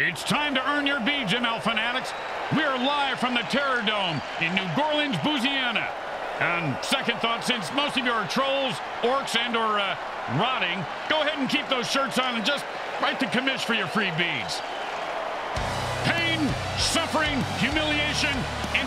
It's time to earn your beads, ML fanatics. We are live from the Terror Dome in New Goreleans, Louisiana. And second thought, since most of you are trolls, orcs, and or uh, rotting, go ahead and keep those shirts on and just write the commish for your free beads. Pain, suffering, humiliation, and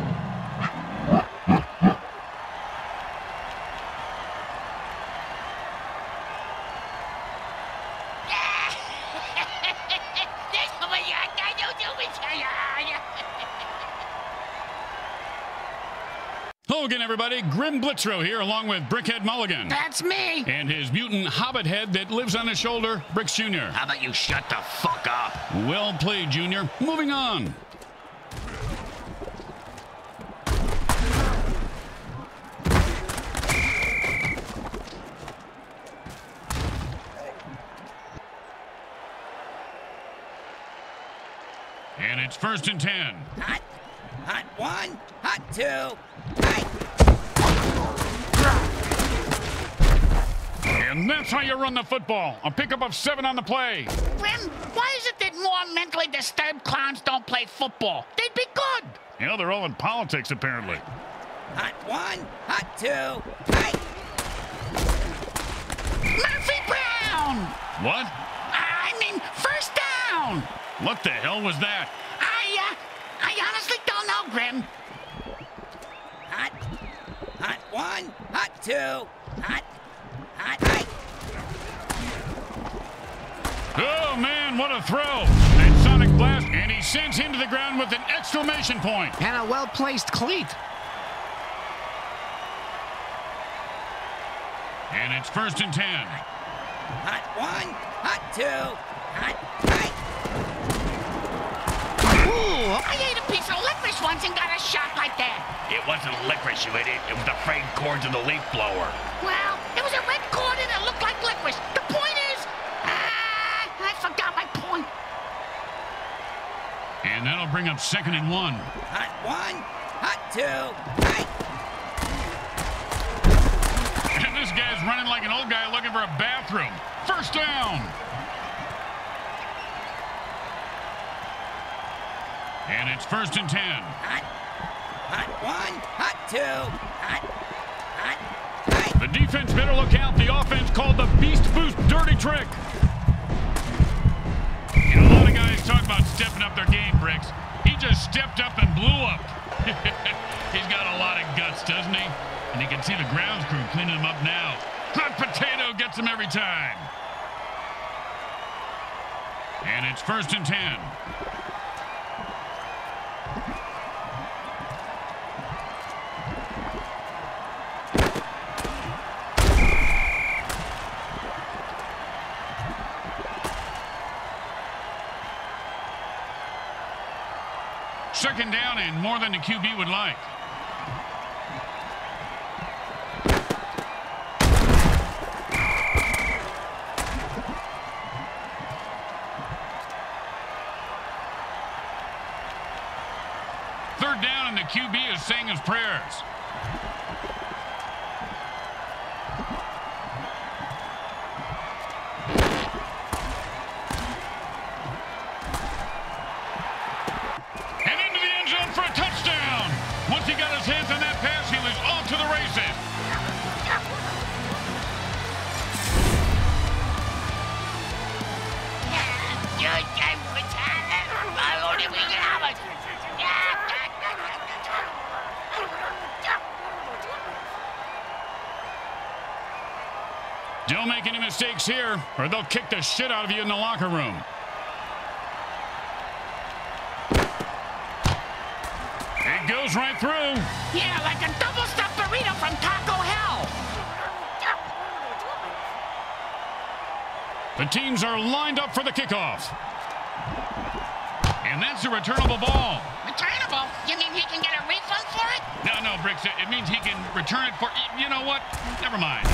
Grim Blitzrow here, along with Brickhead Mulligan. That's me. And his mutant hobbit head that lives on his shoulder, Bricks Jr. How about you shut the fuck up? Well played, Junior. Moving on. And it's first and ten. Hot, hot one, hot two, hot. And that's how you run the football. A pickup of seven on the play. Grim, why is it that more mentally disturbed clowns don't play football? They'd be good. Yeah, they're all in politics, apparently. Hot one, hot two, hot. Murphy Brown. What? I mean, first down. What the hell was that? I, uh, I honestly don't know, Grim. Hot, hot one, hot two, hot, hot, hot. Oh, man, what a throw. And Sonic Blast, and he sends him to the ground with an exclamation point. And a well-placed cleat. And it's first and ten. Hot one, hot two, hot, hot. Ooh, I ate a piece of licorice once and got a shot like that. It wasn't licorice, you idiot. It was the frayed cords of the leaf blower. Well, it was a red cord and it looked like licorice. The point is, ah, I forgot my point. And that'll bring up second and one. Hot one, hot two, hot. And this guy's running like an old guy looking for a bathroom. First down. And it's first and ten. Hot, hot one, hot two, hot, hot, hot. The defense better look out. The offense called the Beast Boost dirty trick. Know, a lot of guys talk about stepping up their game, Bricks. He just stepped up and blew up. He's got a lot of guts, doesn't he? And you can see the grounds crew cleaning him up now. Hot potato gets him every time. And it's first and ten. Second down and more than the QB would like. Third down and the QB is saying his prayers. Here, or they'll kick the shit out of you in the locker room. It goes right through. Yeah, like a double stuffed burrito from Taco Hell. The teams are lined up for the kickoff. And that's a returnable ball. Returnable? You mean he can get a refund for it? No, no, Bricks, it means he can return it for, you know what? Never mind.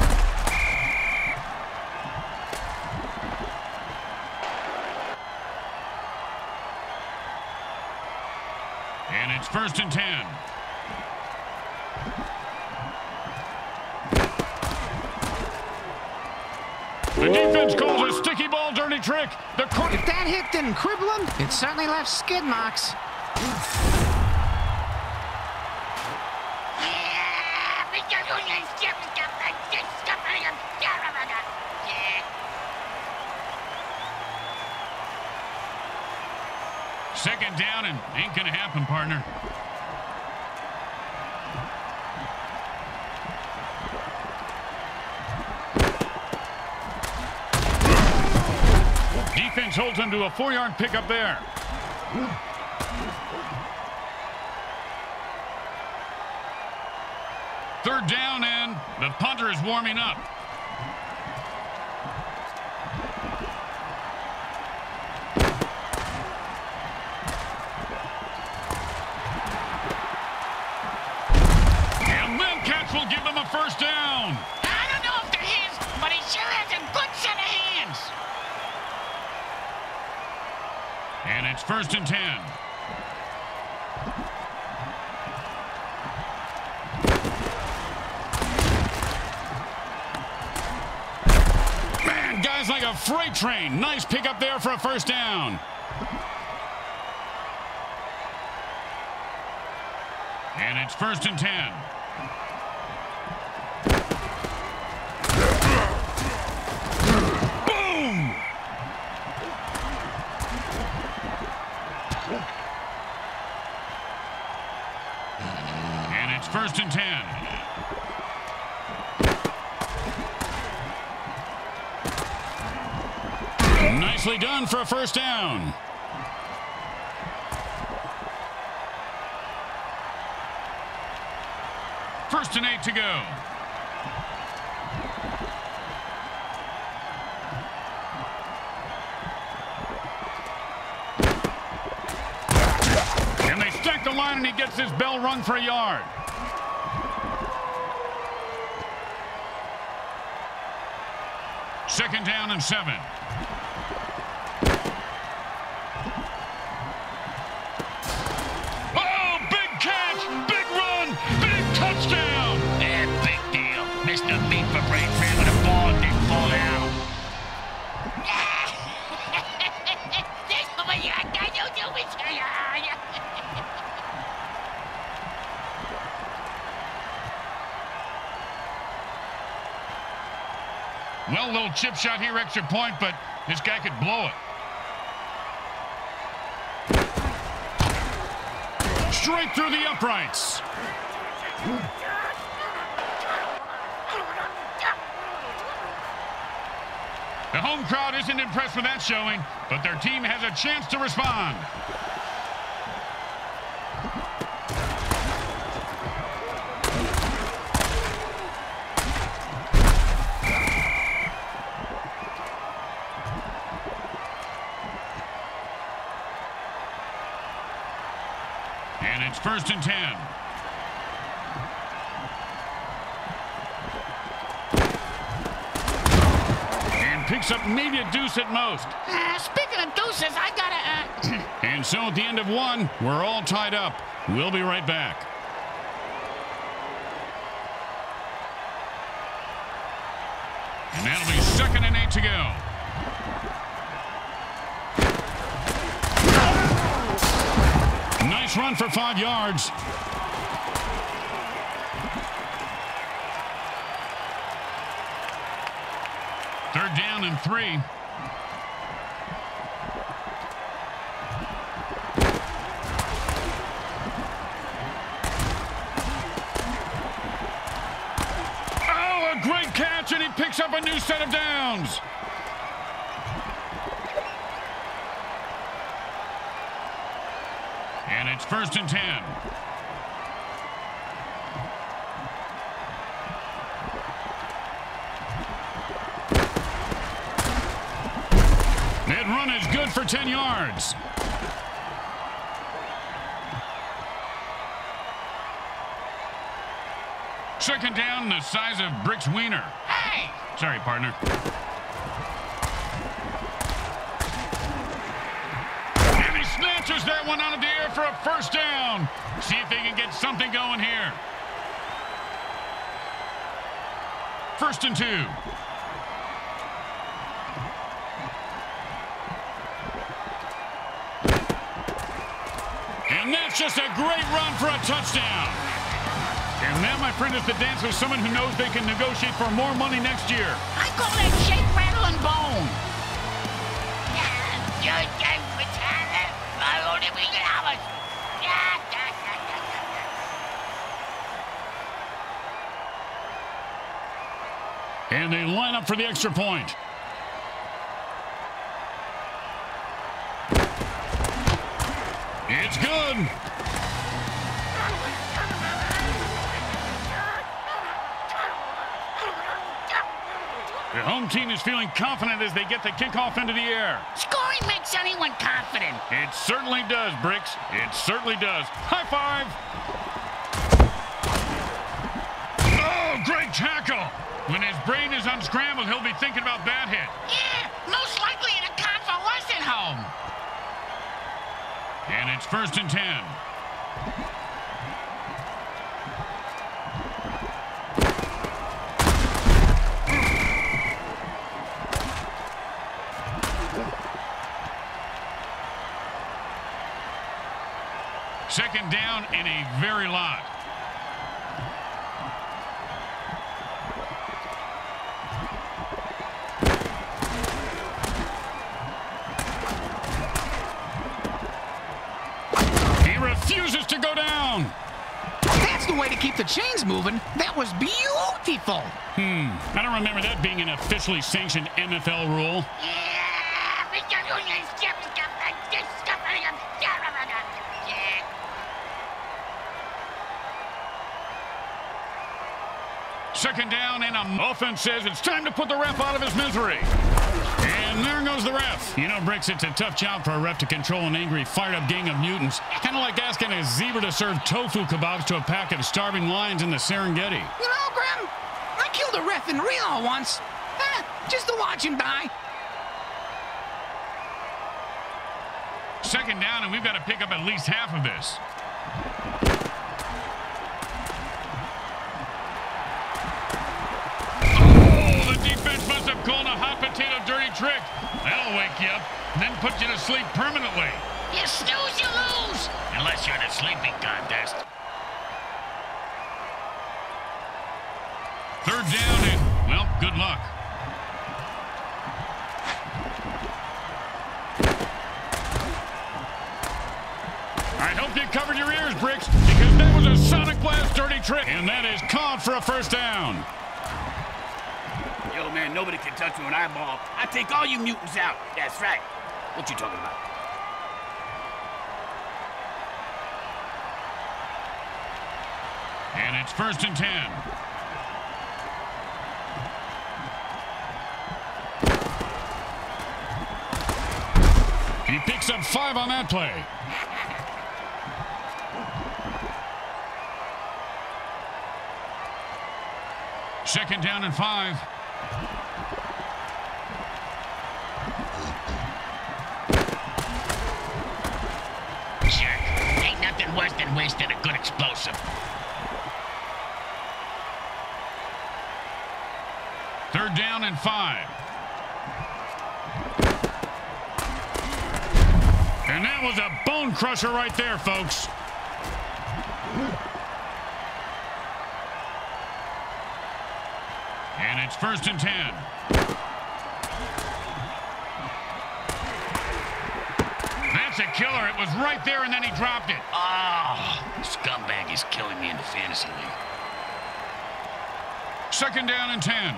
It's first and ten. The defense calls a sticky ball dirty trick. The If that hit didn't cripple him, it certainly left skid marks. Partner. Defense holds him to a four-yard pickup there. Third down and the punter is warming up. And it's first and ten. Man, guys like a freight train. Nice pickup there for a first down. And it's first and ten. First and ten. Nicely done for a first down. First and eight to go. And they stack the line, and he gets his bell rung for a yard. Second down and seven. Chip shot here, extra point, but this guy could blow it. Straight through the uprights. The home crowd isn't impressed with that showing, but their team has a chance to respond. First and ten. And picks up maybe a deuce at most. Uh, speaking of deuces, I gotta, uh... And so at the end of one, we're all tied up. We'll be right back. And that'll be second and eight to go. Run for five yards. Third down and three. Oh, a great catch, and he picks up a new set of downs. And it's first and ten. That run is good for 10 yards. Second down, the size of Brick's wiener. Hey! Sorry, partner. And he snatches that one out of the for a first down. See if they can get something going here. First and two. And that's just a great run for a touchdown. And that, my friend, is the dance of someone who knows they can negotiate for more money next year. I call that shake, rattle, and bone. Yeah, you're game for talent. I only we get hours. Yeah, yeah, yeah, yeah, yeah, yeah. And they line up for the extra point. It's good. The home team is feeling confident as they get the kickoff into the air. Scoring makes anyone confident. It certainly does, Bricks. It certainly does. High five. Oh, great tackle. When his brain is unscrambled, he'll be thinking about that hit. Yeah, most likely in a convalescent home. And it's first and ten. Second down in a very lot. To keep the chains moving. That was beautiful. Hmm. I don't remember that being an officially sanctioned NFL rule. Second down, and a offense says it's time to put the ref out of his misery. And there goes the ref. You know, Bricks, it's a tough job for a ref to control an angry, fired-up gang of mutants. Kind of like asking a zebra to serve tofu kebabs to a pack of starving lions in the Serengeti. You know, Grim, I killed a ref in Reno once. Eh, just to watch him die. Second down, and we've got to pick up at least half of this. Oh, the defense must have called a hot potato dirty trick. That'll wake you up, then put you to sleep permanently. You snooze, you lose. Unless you're in a sleeping contest. Third down, and, well, good luck. I hope you covered your ears, Bricks, because that was a Sonic Blast dirty trick, and that is caught for a first down. Man, nobody can touch me when I ball. I take all you mutants out. That's right. What you talking about? And it's first and ten. He picks up five on that play. Second down and five. Nothing worse than wasting a good explosive. Third down and five. And that was a bone crusher right there, folks. And it's first and ten. Killer. It was right there, and then he dropped it. Oh, scumbag is killing me in the fantasy league. Second down and ten.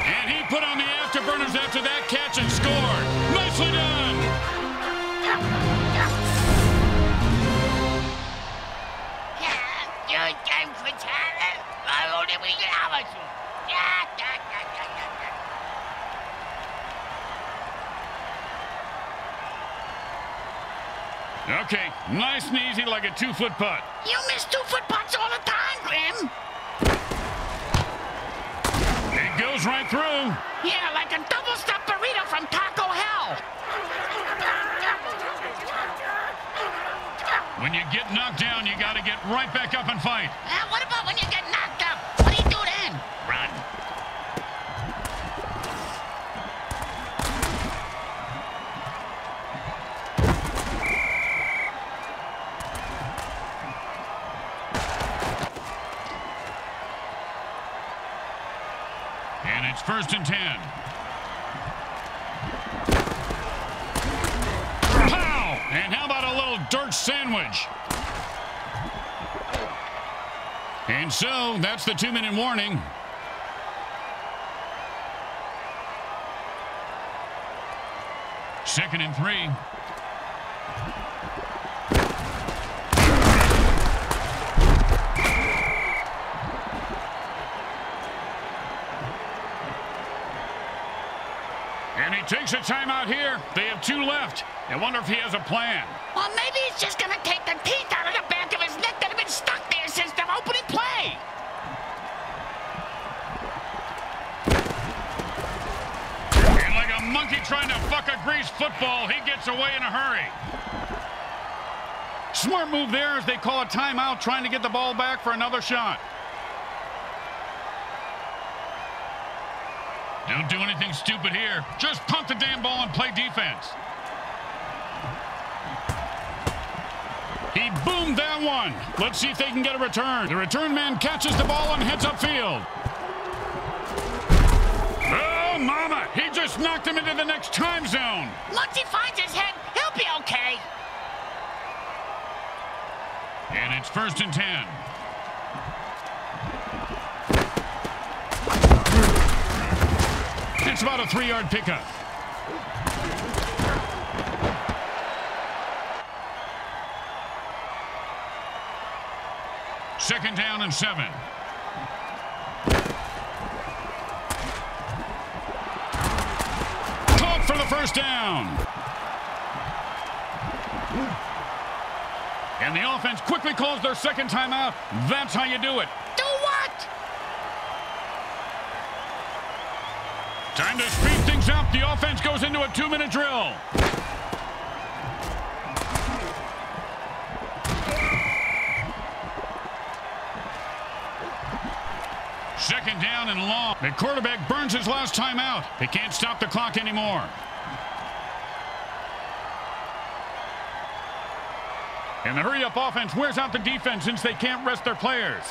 And he put on the afterburners after that catch and scored. Nicely done. Yeah, you're game for talent. I only we get hours. Yeah, yeah, yeah, yeah, yeah, yeah. Okay, nice and easy like a two-foot putt. You miss two-foot putts all the time, Grim. It goes right through. Yeah, like a double-stuffed burrito from Taco Hell. When you get knocked down, you got to get right back up and fight. Uh, what about when you get knocked up? What do you do then? Run. And it's first and ten. Pow! And how about a little dirt sandwich? And so, that's the two-minute warning. Second and three. Takes a timeout here. They have two left. I wonder if he has a plan. Well, maybe he's just gonna take the teeth out of the back of his neck that have been stuck there since the opening play. And like a monkey trying to fuck a greased football, he gets away in a hurry. Smart move there as they call a timeout trying to get the ball back for another shot. Don't do anything stupid here. Just punt the damn ball and play defense. He boomed that one. Let's see if they can get a return. The return man catches the ball and heads upfield. Oh, mama! He just knocked him into the next time zone. Once he finds his head, he'll be okay. And it's first and ten. It's about a three-yard pickup. Second down and seven. Caught for the first down. And the offense quickly calls their second timeout. That's how you do it. Time to speed things up. The offense goes into a two-minute drill. Second down and long. The quarterback burns his last time out. They can't stop the clock anymore. And the hurry-up offense wears out the defense since they can't rest their players.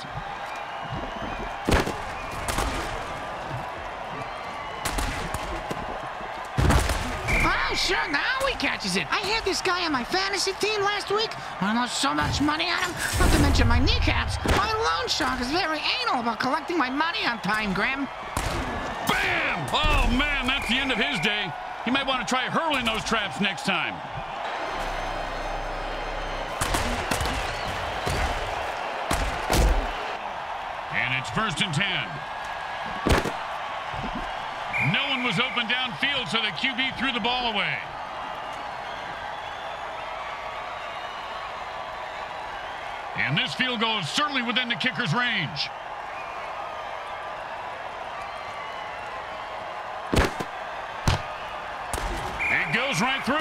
Oh, sure, now he catches it. I had this guy on my fantasy team last week. I lost so much money on him, not to mention my kneecaps. My loan shark is very anal about collecting my money on time, Graham. Bam! Oh, man, that's the end of his day. He might want to try hurling those traps next time. And it's first and ten. No one was open downfield, so the QB threw the ball away. And this field goal is certainly within the kicker's range. It goes right through.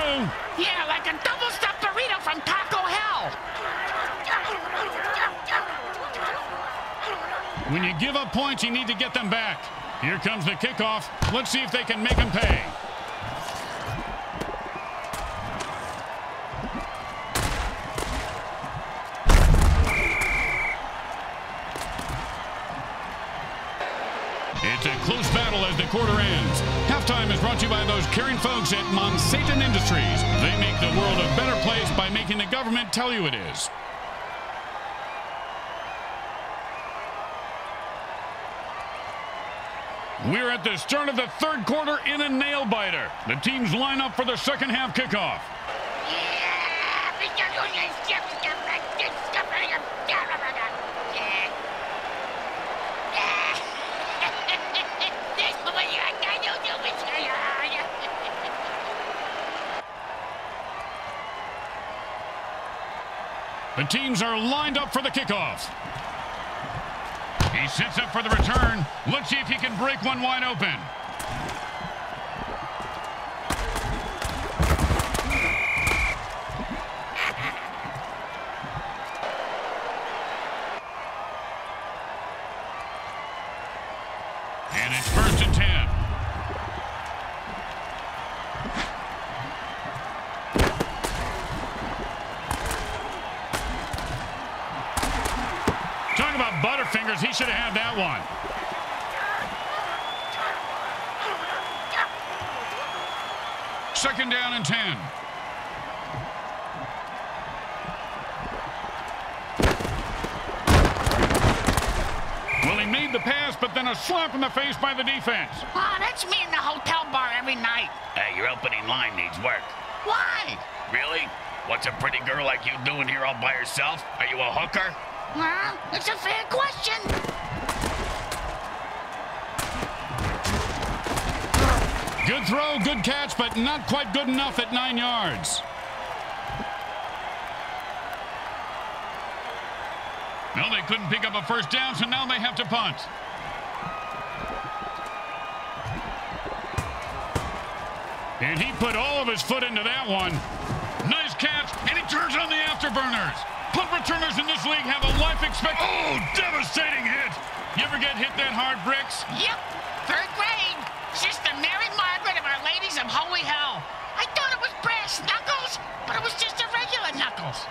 Yeah, like a double-stuffed burrito from Taco Hell. When you give up points, you need to get them back. Here comes the kickoff. Let's see if they can make them pay. It's a close battle as the quarter ends. Halftime is brought to you by those caring folks at Monsatan Industries. They make the world a better place by making the government tell you it is. We're at the start of the third quarter in a nail biter. The teams line up for the second half kickoff. The teams are lined up for the kickoff. He sets up for the return. Let's see if he can break one wide open. And it's first and ten. Talk about Butterfingers. He should have had that one. Second down and 10. Well, he made the pass, but then a slap in the face by the defense. Oh, that's me in the hotel bar every night. Hey, your opening line needs work. Why? Really? What's a pretty girl like you doing here all by herself? Are you a hooker? Huh? It's a fair question. Good throw, good catch, but not quite good enough at nine yards. No, they couldn't pick up a first down, so now they have to punt. And he put all of his foot into that one. Nice catch, and he turns on the afterburners. Punt returners in this league have a life expect. Oh, devastating hit. You ever get hit that hard, Bricks? Yep. Third grade. Sister Mary Margaret of Our Ladies of Holy Hell. I thought it was brass knuckles, but it was just a regular knuckles.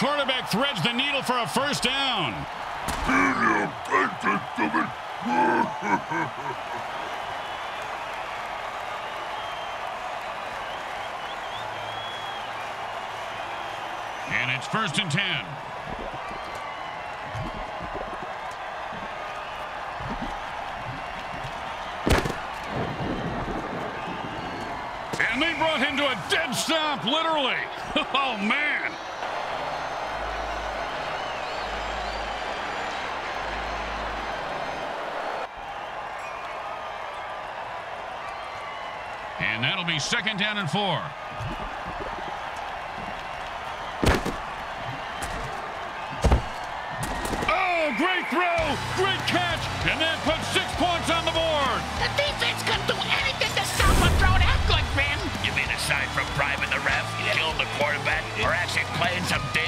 Quarterback threads the needle for a first down. And it's first and ten. And they brought him to a dead stop, literally. Oh, man. Be second down and four. Oh, great throw, great catch, and that puts six points on the board. The defense couldn't do anything to stop a throw that good, Grim. You mean aside from bribing the ref, killing the quarterback, or actually playing some D?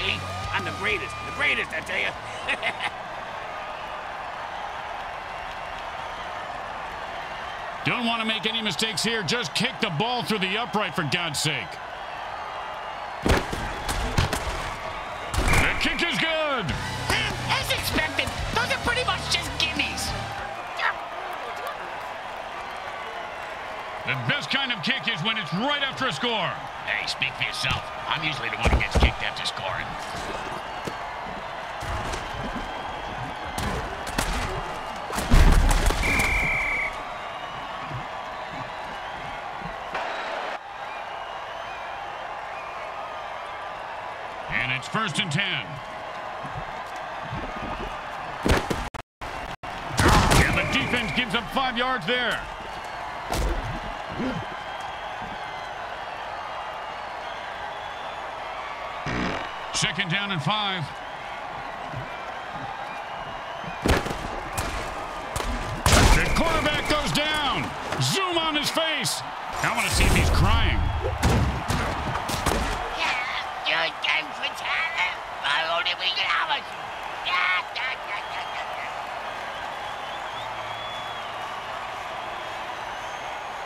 I'm the greatest, the greatest, I tell you. Don't want to make any mistakes here. Just kick the ball through the upright, for God's sake. The kick is good. As expected, those are pretty much just gimmies. The best kind of kick is when it's right after a score. Hey, speak for yourself. I'm usually the one who gets kicked after scoring. And it's first and ten. And the defense gives up five yards there. Second down and five. The quarterback goes down. Zoom on his face. I want to see if he's crying.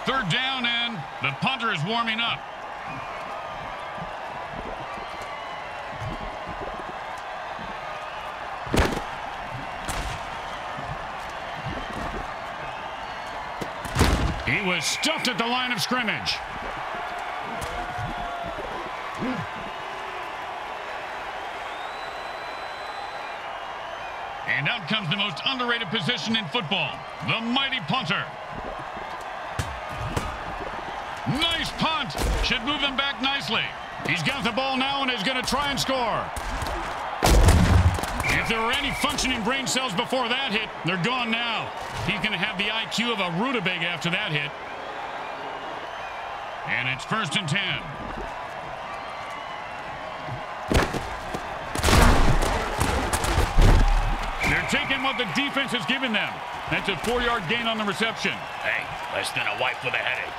Third down and the punter is warming up. He was stuffed at the line of scrimmage. And out comes the most underrated position in football, the mighty punter. Nice punt. Should move him back nicely. He's got the ball now and is going to try and score. If there were any functioning brain cells before that hit, they're gone now. He's going to have the IQ of a rutabaga after that hit. And it's first and ten. They're taking what the defense has given them. That's a four-yard gain on the reception. Hey, less than a wipe with a headache.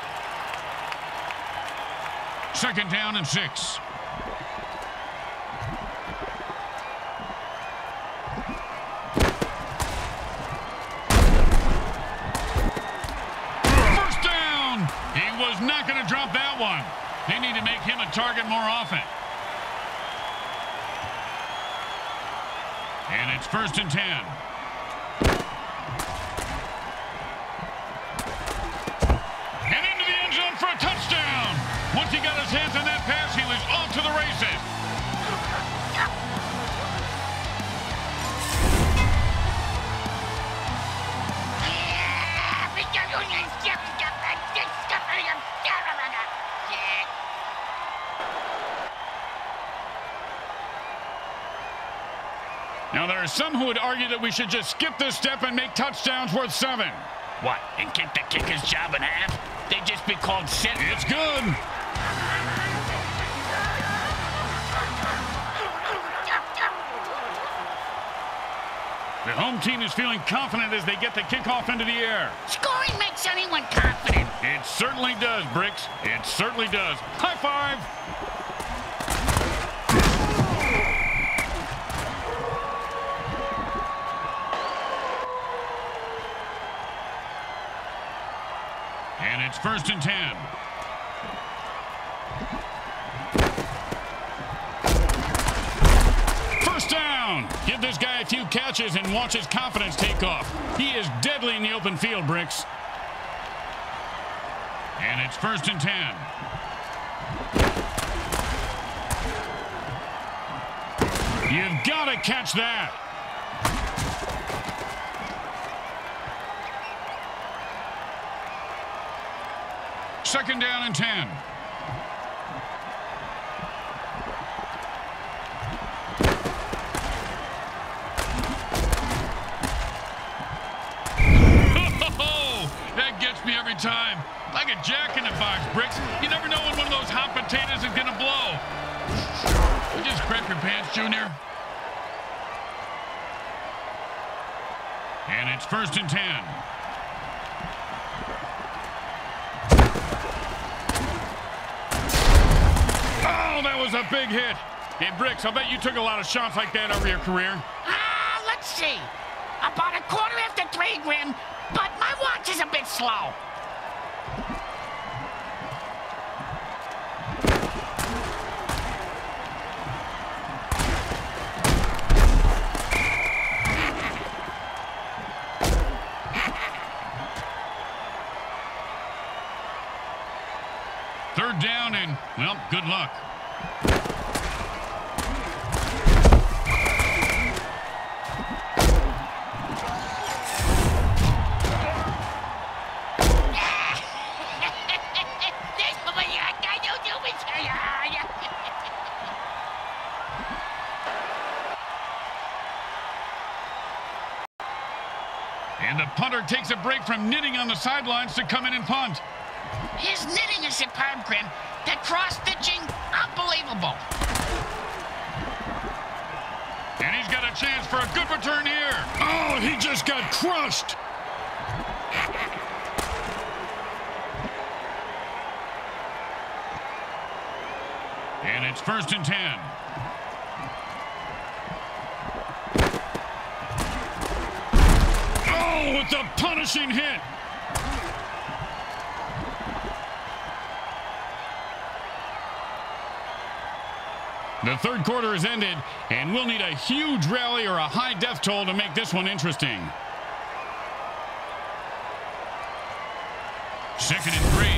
Second down and six. First down. He was not going to drop that one. They need to make him a target more often. And it's first and ten. And into the end zone for a touchdown. Once he got his hands on that pass, he was off to the races. Now, there are some who would argue that we should just skip this step and make touchdowns worth seven. What, and kick the kicker's job in half? They'd just be called sit. It's good. The home team is feeling confident as they get the kickoff into the air. Scoring makes anyone confident. It certainly does, Bricks. It certainly does. High five. And it's first and ten. First down. Give this guy a few catches and watch his confidence take off. He is deadly in the open field, Bricks. And it's first and ten. You've got to catch that. Second down and 10. that gets me every time. Like a jack in the box, Bricks. You never know when one of those hot potatoes is going to blow. Just crack your pants, Junior. And it's first and 10. That was a big hit. And Bricks, I bet you took a lot of shots like that over your career. Ah, let's see. About a quarter after three, Grim, but my watch is a bit slow. Third down and, well, good luck. And the punter takes a break from knitting on the sidelines to come in and punt. His knitting is superb, Grim. That cross-stitching, unbelievable. And he's got a chance for a good return here. Oh, he just got crushed. And it's first and ten. Oh, with the punishing hit. The third quarter has ended, and we'll need a huge rally or a high death toll to make this one interesting. Second and three.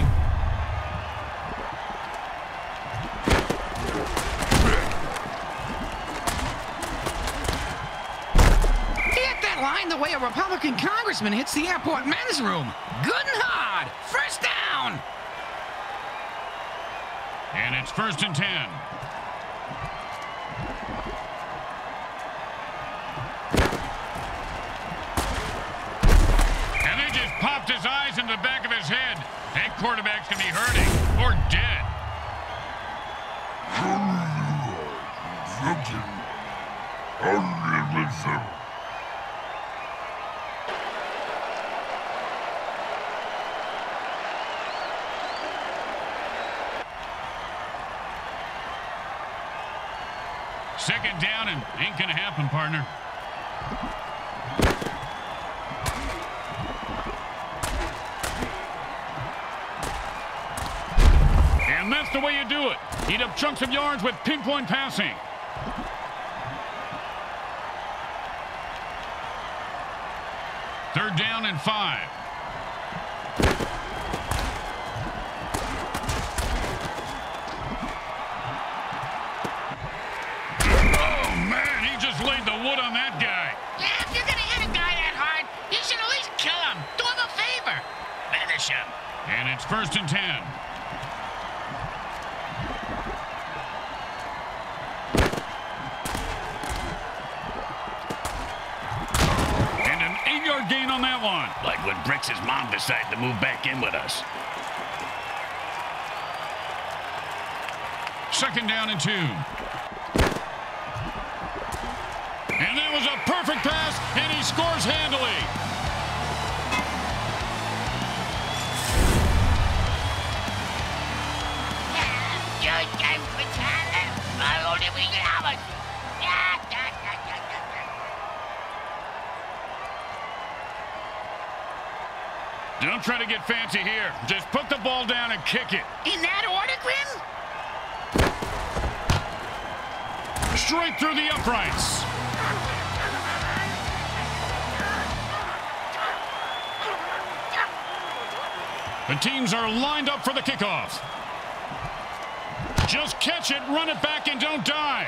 Hit that line the way a Republican congressman hits the airport men's room. Good and hard. First down. And it's first and ten. To the back of his head. That quarterback's going to be hurting or dead. Second down and ain't going to happen, partner. That's the way you do it. Eat up chunks of yards with pinpoint passing. Third down and five. Oh, man, he just laid the wood on that guy. Yeah, if you're gonna hit a guy that hard, you should at least kill him. Do him a favor. Finish him. And it's first and ten. And an eight-yard gain on that one. Like when Bricks' mom decided to move back in with us. Second down and two. And that was a perfect pass, and he scores handily. Yo time for talent. My only we can have it. Yeah, yeah, yeah, yeah, yeah, yeah. Don't try to get fancy here. Just put the ball down and kick it. In that order, Grim? Straight through the uprights. The teams are lined up for the kickoff. Just catch it, run it back, and don't die.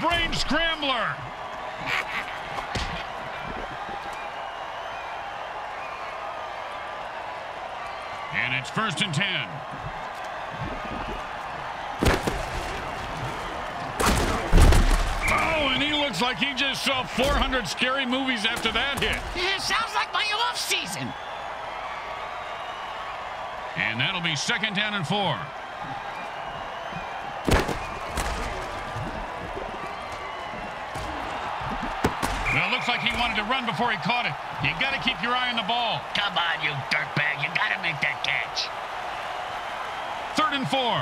Brain scrambler. And it's first and ten. Oh, and he looks like he just saw 400 scary movies after that hit. Yeah, sounds like my off season. And that'll be second down and four. Well, it looks like he wanted to run before he caught it. You got to keep your eye on the ball. Come on, you dirtbag. You gotta make that catch. Third and four.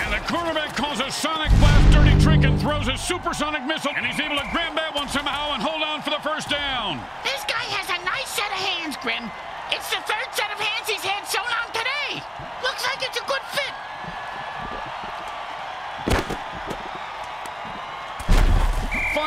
And the quarterback calls a sonic blast dirty trick and throws a supersonic missile. And he's able to grab that one somehow and hold on for the first down. This guy has a nice set of hands, Grim. It's the third set of hands he's had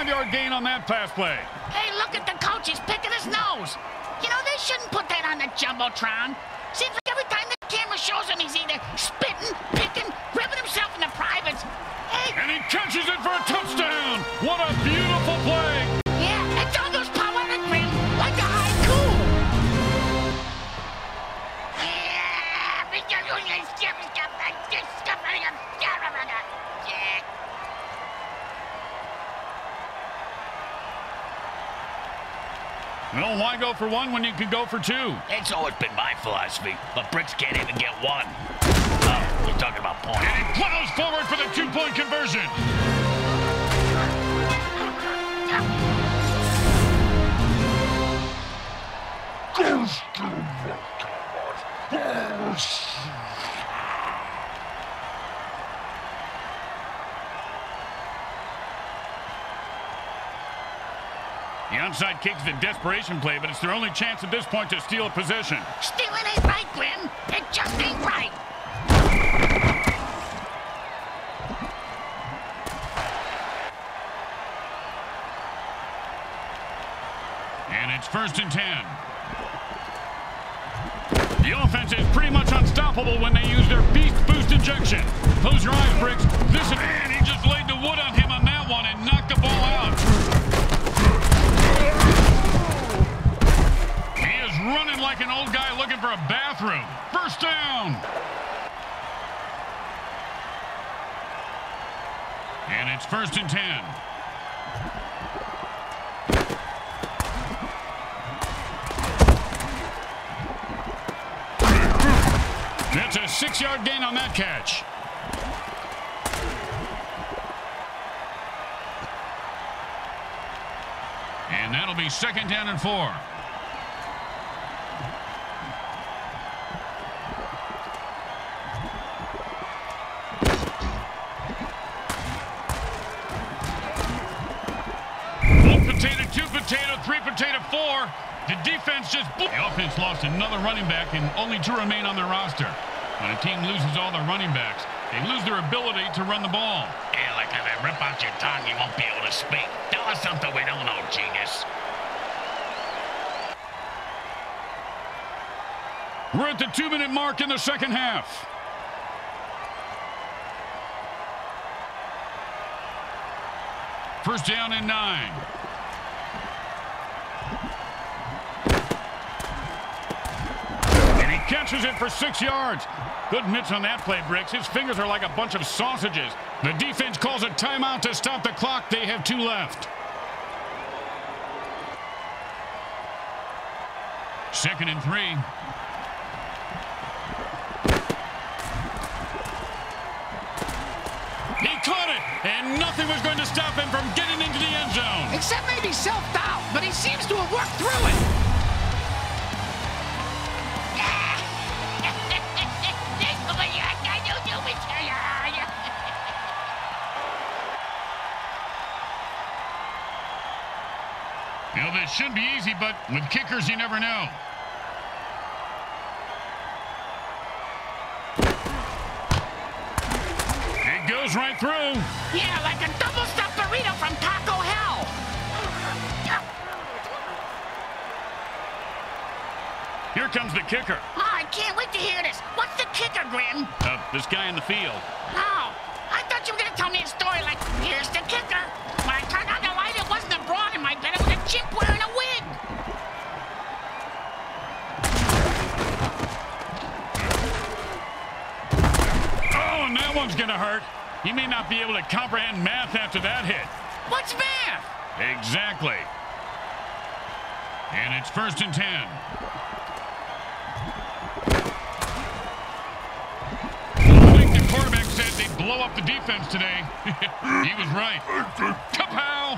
Five-yard gain on that pass play. Hey, look at the coach. He's picking his nose. You know, they shouldn't put that on the Jumbotron. Seems like every time the camera shows him, he's either spitting, picking, ripping himself in the privates. Hey, And he catches it for a touchdown. What a beautiful play. Well, why go for one when you can go for two? It's always been my philosophy, but Bricks can't even get one. Oh, we're talking about points. And he plows forward for the two-point conversion. Onside kick is a desperation play, but it's their only chance at this point to steal a possession. Stealing ain't right, Grim. It just ain't right. And it's first and ten. The offense is pretty much unstoppable when they use their Beast Boost injection. Close your eyes, Bricks. This is... Man, he just laid the wood on him on that one and knocked a bathroom. First down. And it's first and ten. That's a six-yard gain on that catch. And that'll be second down and four. Potato, three potato, four. The defense just... The offense lost another running back and only two remain on their roster. When a team loses all their running backs, they lose their ability to run the ball. Yeah, like if I rip out your tongue, you won't be able to speak. Tell us something we don't know, genius. We're at the two-minute mark in the second half. First down and nine. Catches it for six yards. Good mitts on that play, Bricks. His fingers are like a bunch of sausages. The defense calls a timeout to stop the clock. They have two left. Second and three. He caught it, and nothing was going to stop him from getting into the end zone. Except maybe self-doubt, but he seems to have worked through it. You know, this should be easy, but with kickers, you never know. It goes right through. Yeah, like a double stuffed burrito from Taco Hell. Here comes the kicker. Oh, I can't wait to hear this. What's the kicker, Grim? Uh, this guy in the field. Oh, I thought you were gonna tell me a story like, here's the kicker. That one's going to hurt. He may not be able to comprehend math after that hit. What's math? Exactly. And it's first and ten. I think the quarterback said they'd blow up the defense today. he was right. Kapow!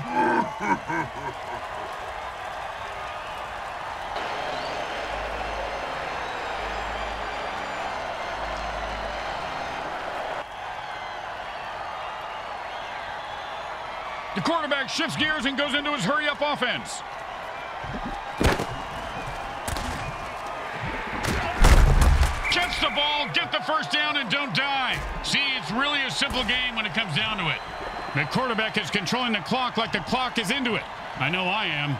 The quarterback shifts gears and goes into his hurry-up offense. Catch the ball, get the first down, and don't die. See, it's really a simple game when it comes down to it. The quarterback is controlling the clock like the clock is into it. I know I am.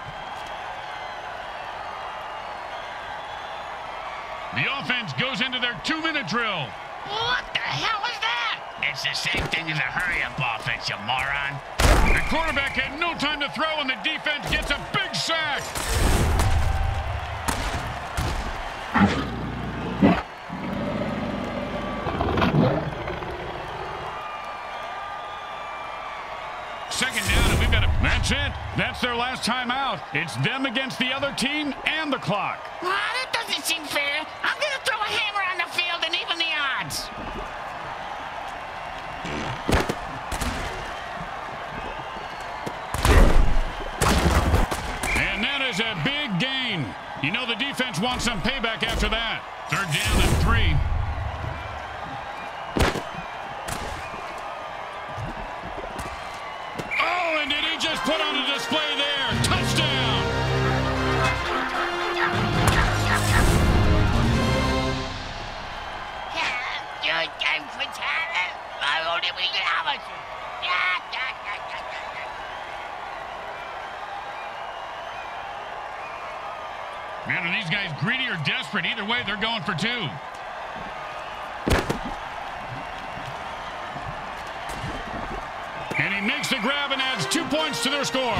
The offense goes into their two-minute drill. What the hell was that? It's the same thing as a hurry-up offense, you moron. The quarterback had no time to throw, and the defense gets a big sack. Second down, and we've got a... That's it. That's their last time out. It's them against the other team and the clock. That doesn't seem fair. I'm gonna throw a hammer on the field and even the odds. Is a big gain. You know the defense wants some payback after that. Third down and three. Oh, and did he just put on a display there? desperate. Either way, they're going for two. And he makes the grab and adds two points to their score.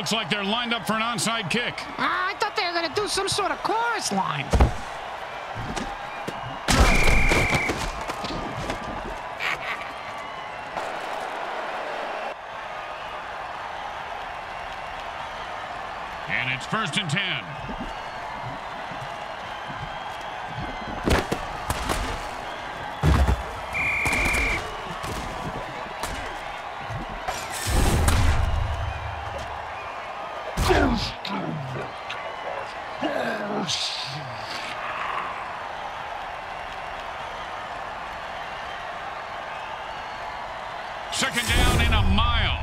Looks like they're lined up for an onside kick. I thought they were going to do some sort of chorus line. And it's first and ten. Second down in a mile.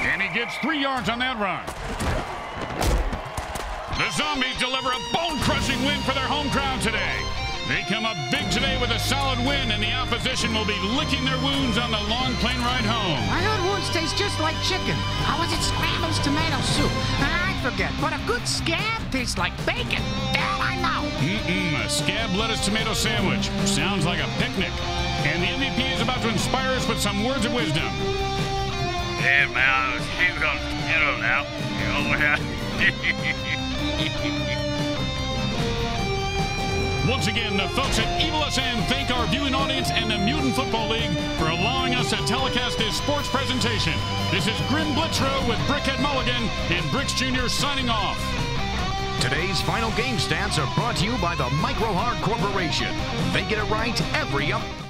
And he gets three yards on that run. The Zombies deliver a bone-crushing win for their home crowd today. They come up big today with a solid win, and the opposition will be licking their wounds on the long plane ride home. I heard wounds taste just like chicken. How was it Scrambles tomato soup? I forget, but a good scab tastes like bacon. That I know. Mm-mm, a scab lettuce tomato sandwich. Sounds like a picnic. And the MVP is about to inspire us with some words of wisdom. Yeah, man, he's gonna get now. You know, yeah. Once again, the folks at Evil SN thank our viewing audience and the Mutant Football League for allowing us to telecast this sports presentation. This is Grim Blitzrow with Brickhead Mulligan and Bricks Jr. signing off. Today's final game stats are brought to you by the Micro Hard Corporation. They get it right every up.